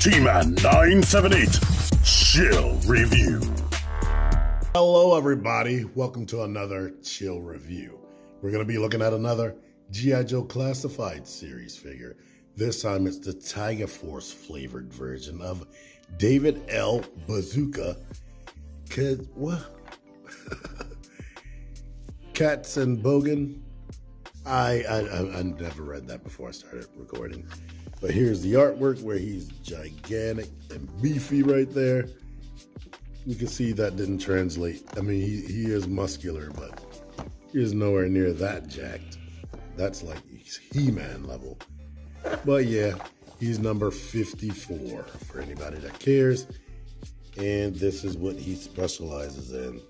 T-Man 978 Chill Review. Hello, everybody. Welcome to another Chill Review. We're going to be looking at another G.I. Joe Classified series figure. This time it's the Tiger Force flavored version of David L. Bazooka. Kid, what? Katzenbogen. I, I I never read that before I started recording. But here's the artwork where he's gigantic and beefy right there. You can see that didn't translate. I mean, he, he is muscular, but he is nowhere near that jacked. That's like He-Man level. But yeah, he's number 54 for anybody that cares. And this is what he specializes in.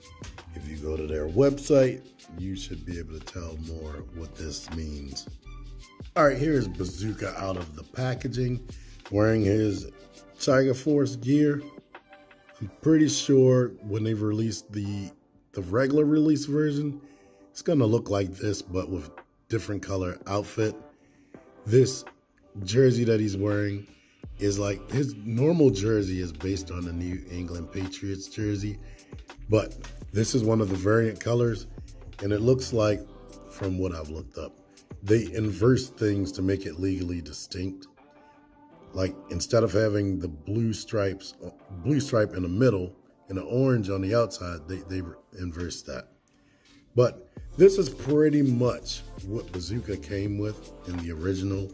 If you go to their website, you should be able to tell more what this means. All right, here's Bazooka out of the packaging, wearing his Tiger Force gear. I'm pretty sure when they've released the the regular release version, it's gonna look like this, but with different color outfit. This jersey that he's wearing is like his normal jersey is based on the New England Patriots jersey, but this is one of the variant colors, and it looks like, from what I've looked up, they inverse things to make it legally distinct. Like instead of having the blue stripes, blue stripe in the middle and the orange on the outside, they, they inverse that. But this is pretty much what Bazooka came with in the original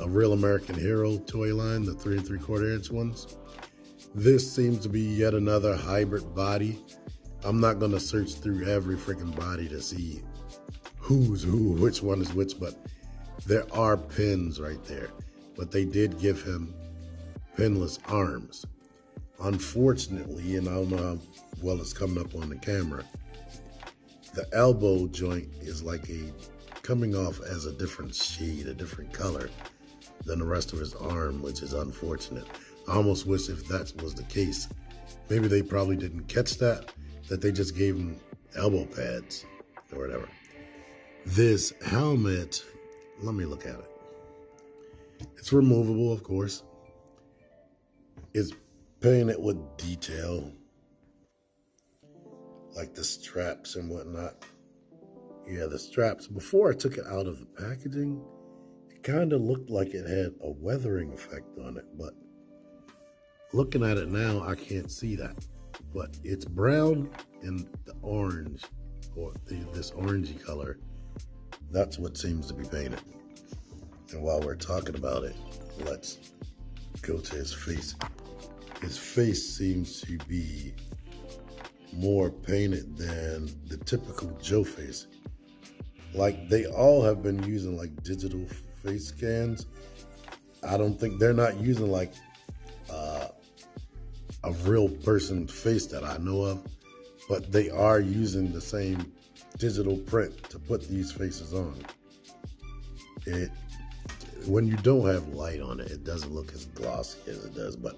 A Real American Hero toy line, the three and three quarter inch ones. This seems to be yet another hybrid body. I'm not going to search through every freaking body to see who's who, which one is which, but there are pins right there. But they did give him pinless arms. Unfortunately, and I don't know how well it's coming up on the camera, the elbow joint is like a coming off as a different shade, a different color than the rest of his arm, which is unfortunate. I almost wish if that was the case, maybe they probably didn't catch that, that they just gave him elbow pads or whatever. This helmet, let me look at it. It's removable, of course. It's painted with detail, like the straps and whatnot. Yeah, the straps. Before I took it out of the packaging, it kind of looked like it had a weathering effect on it, but looking at it now, I can't see that. But it's brown and the orange, or the, this orangey color, that's what seems to be painted. And while we're talking about it, let's go to his face. His face seems to be more painted than the typical Joe face. Like they all have been using like digital face scans. I don't think they're not using like uh, a real person face that I know of, but they are using the same digital print to put these faces on. It when you don't have light on it, it doesn't look as glossy as it does, but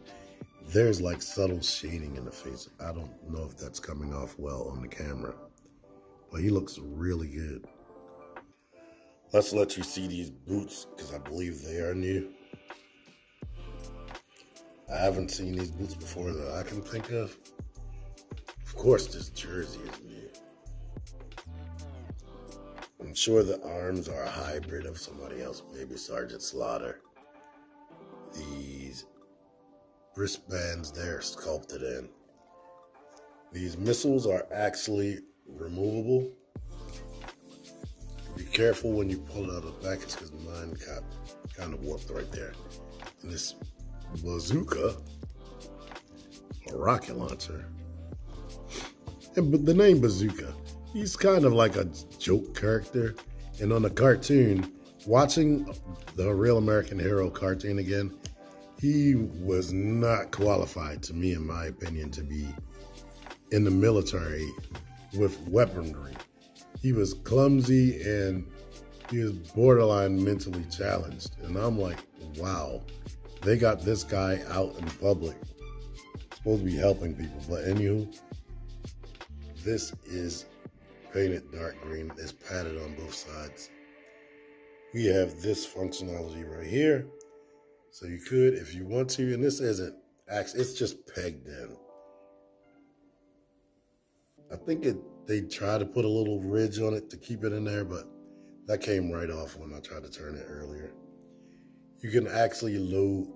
there's like subtle shading in the face. I don't know if that's coming off well on the camera, but he looks really good. Let's let you see these boots because I believe they are new. I haven't seen these boots before that I can think of. Of course, this jersey is sure the arms are a hybrid of somebody else, maybe Sergeant Slaughter. These wristbands they're sculpted in. These missiles are actually removable. Be careful when you pull it out of the package because mine got kind of warped right there. And this bazooka, a rocket launcher. And but the name bazooka he's kind of like a joke character. And on the cartoon, watching the Real American Hero cartoon again, he was not qualified, to me, in my opinion, to be in the military with weaponry. He was clumsy and he was borderline mentally challenged. And I'm like, wow, they got this guy out in public. Supposed to be helping people. But anywho, this is painted dark green. It's padded on both sides. We have this functionality right here. So you could, if you want to, and this isn't it's just pegged in. I think it they tried to put a little ridge on it to keep it in there, but that came right off when I tried to turn it earlier. You can actually load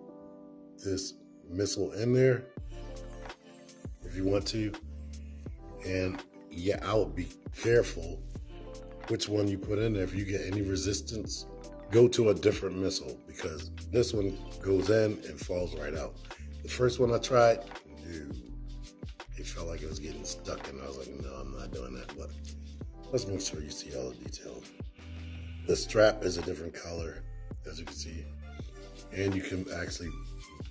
this missile in there if you want to. And yeah, I would be careful which one you put in there. If you get any resistance, go to a different missile because this one goes in and falls right out. The first one I tried, dude, it felt like it was getting stuck, and I was like, no, I'm not doing that. But let's make sure you see all the details. The strap is a different color, as you can see, and you can actually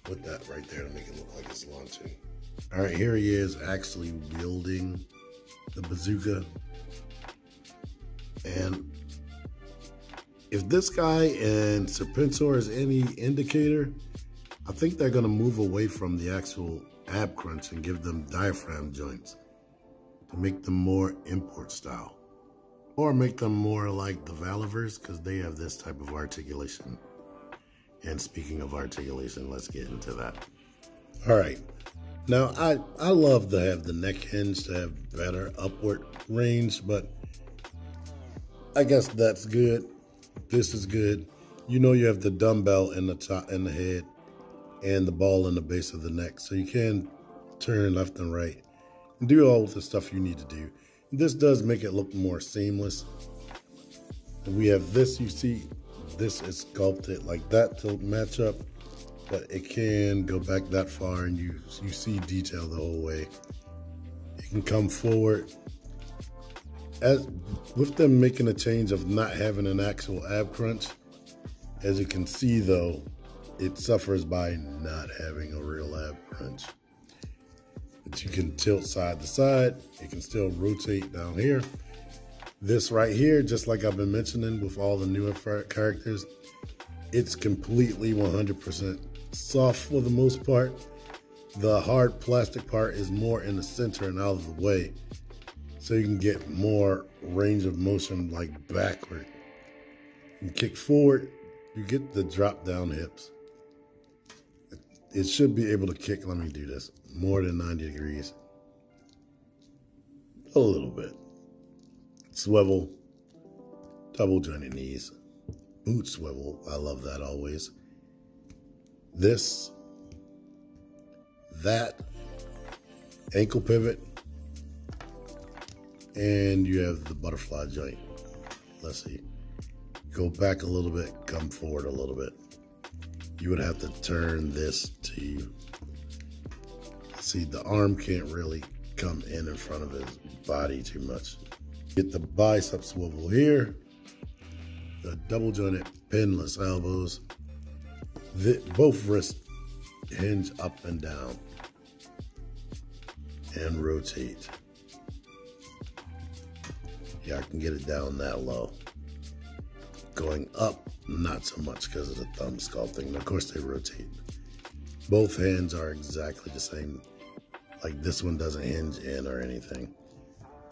put that right there to make it look like it's launching. All right, here he is actually wielding the bazooka. And if this guy and Serpentor is any indicator, I think they're going to move away from the actual ab crunch and give them diaphragm joints to make them more import style. Or make them more like the Valaverse because they have this type of articulation. And speaking of articulation, let's get into that. All right. Now, I, I love to have the neck hinge to have better upward range, but I guess that's good. This is good. You know you have the dumbbell in the top in the head and the ball in the base of the neck. So you can turn left and right and do all the stuff you need to do. This does make it look more seamless. We have this, you see, this is sculpted like that to match up, but it can go back that far and you, you see detail the whole way. It can come forward. As with them making a change of not having an actual ab crunch, as you can see though, it suffers by not having a real ab crunch. But you can tilt side to side. It can still rotate down here. This right here, just like I've been mentioning with all the newer characters, it's completely 100% soft for the most part. The hard plastic part is more in the center and out of the way. So you can get more range of motion like backward. And kick forward, you get the drop down hips it should be able to kick, let me do this, more than 90 degrees. A little bit. Swivel, double jointed knees, boot swivel. I love that always. This, that, ankle pivot, and you have the butterfly joint. Let's see. Go back a little bit, come forward a little bit you would have to turn this to you. see the arm can't really come in in front of his body too much. Get the bicep swivel here, the double jointed pinless elbows, the, both wrists hinge up and down and rotate. Yeah, I can get it down that low. Going up not so much because of the thumb sculpting. Of course, they rotate. Both hands are exactly the same. Like this one doesn't hinge in or anything.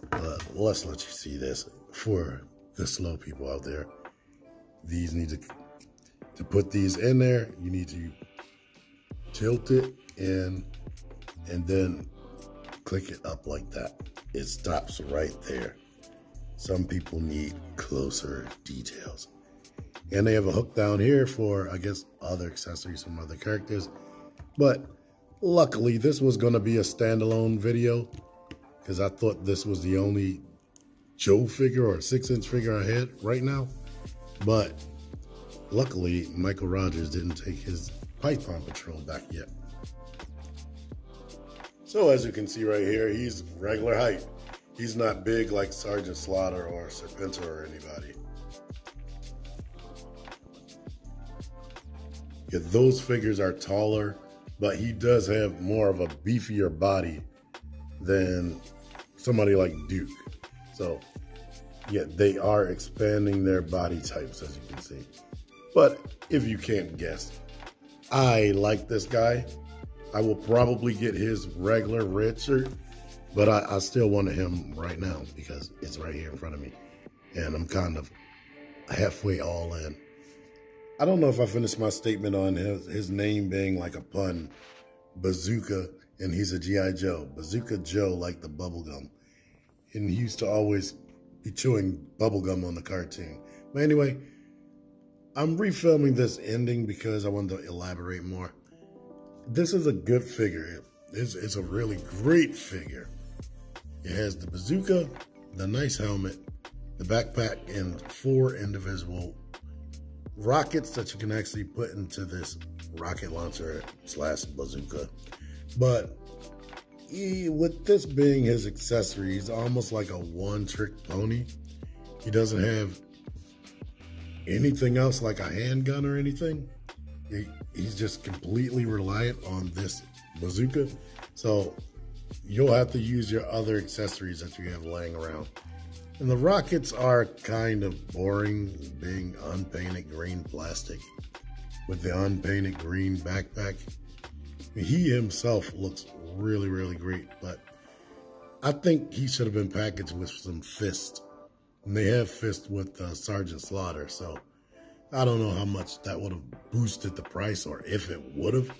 But let's let you see this for the slow people out there. These need to to put these in there. You need to tilt it in and then click it up like that. It stops right there. Some people need closer details. And they have a hook down here for, I guess, other accessories from other characters. But luckily, this was going to be a standalone video because I thought this was the only Joe figure or six inch figure I had right now. But luckily, Michael Rogers didn't take his Python Patrol back yet. So as you can see right here, he's regular height. He's not big like Sergeant Slaughter or Serpentor or anybody. Yeah, those figures are taller, but he does have more of a beefier body than somebody like Duke. So, yeah, they are expanding their body types, as you can see. But if you can't guess, I like this guy. I will probably get his regular red shirt, but I, I still wanted him right now because it's right here in front of me. And I'm kind of halfway all in. I don't know if I finished my statement on his, his name being like a pun, Bazooka, and he's a G.I. Joe. Bazooka Joe, like the bubblegum. And he used to always be chewing bubblegum on the cartoon. But anyway, I'm refilming this ending because I wanted to elaborate more. This is a good figure. It's, it's a really great figure. It has the bazooka, the nice helmet, the backpack, and four indivisible rockets that you can actually put into this rocket launcher slash bazooka. But he, with this being his accessory, he's almost like a one trick pony. He doesn't have anything else like a handgun or anything. He, he's just completely reliant on this bazooka. So you'll have to use your other accessories that you have laying around. And the rockets are kind of boring, being unpainted green plastic with the unpainted green backpack. He himself looks really, really great, but I think he should have been packaged with some fists. And they have fists with uh, Sergeant Slaughter, so I don't know how much that would have boosted the price or if it would have.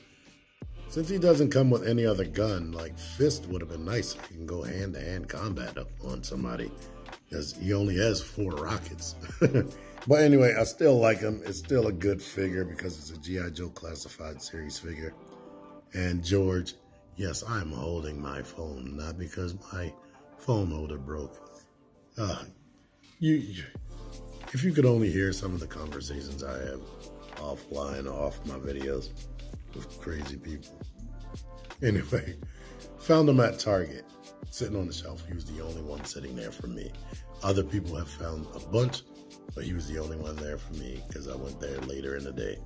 Since he doesn't come with any other gun, like Fist would have been nice. He can go hand to hand combat up on somebody because he only has four rockets. but anyway, I still like him. It's still a good figure because it's a G.I. Joe classified series figure. And George, yes, I'm holding my phone, not because my phone holder broke. Uh, you, you, if you could only hear some of the conversations I have offline, off my videos with crazy people. Anyway, found him at Target, sitting on the shelf. He was the only one sitting there for me. Other people have found a bunch, but he was the only one there for me because I went there later in the day.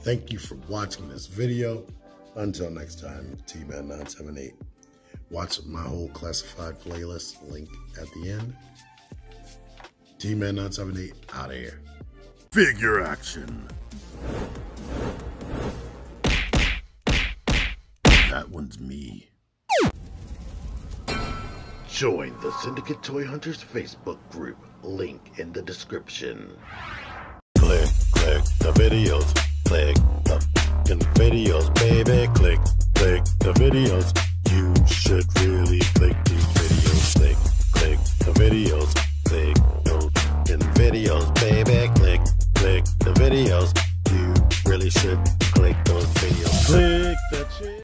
Thank you for watching this video. Until next time, T-Man978. Watch my whole classified playlist, link at the end. T-Man978 out of here. Figure action. That one's me. Join the Syndicate Toy Hunters Facebook group. Link in the description. Click, click the videos. Click the videos, baby. Click, click the videos. You should really click these videos. Click, click the videos. Click videos, baby. Click, click the videos. You really should click those videos. Click the shit.